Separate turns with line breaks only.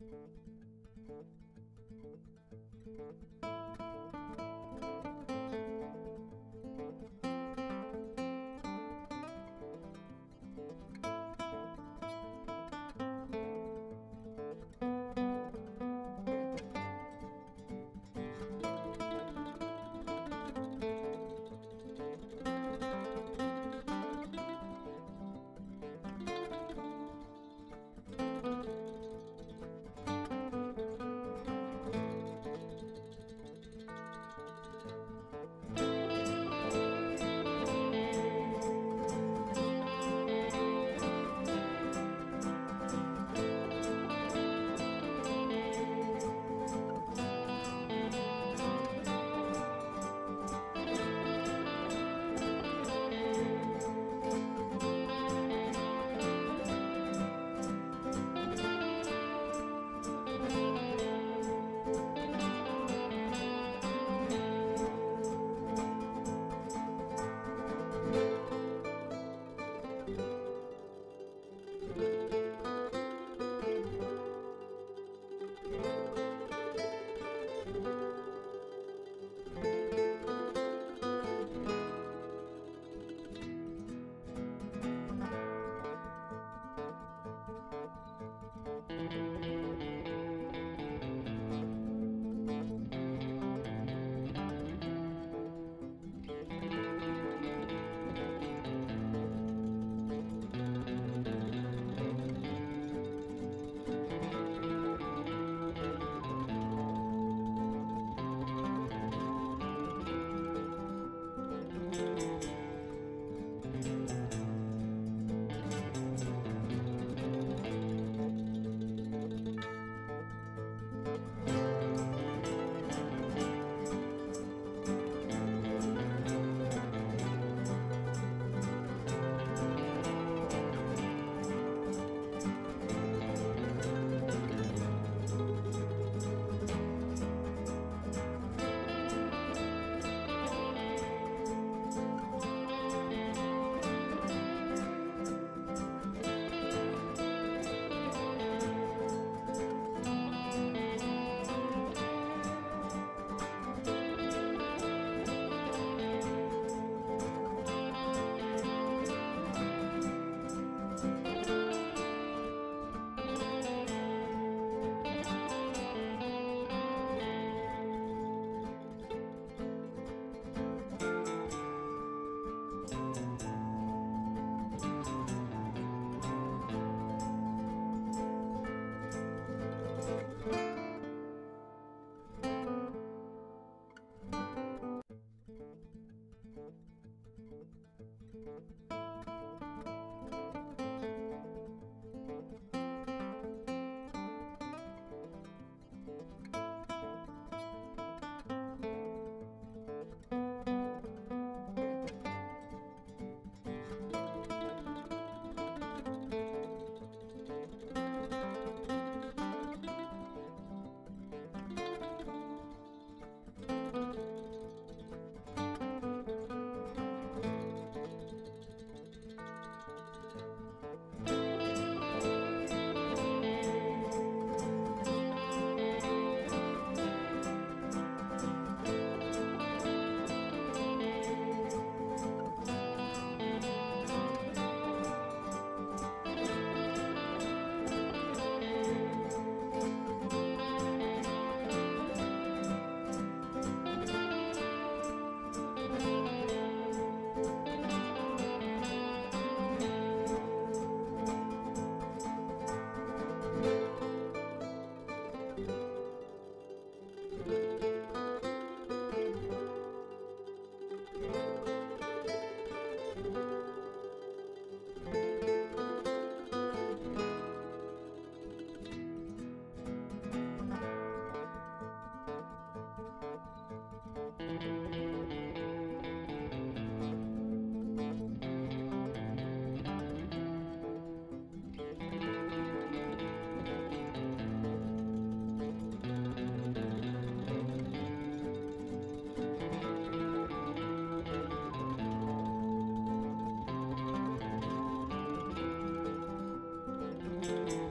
Música thank you thank you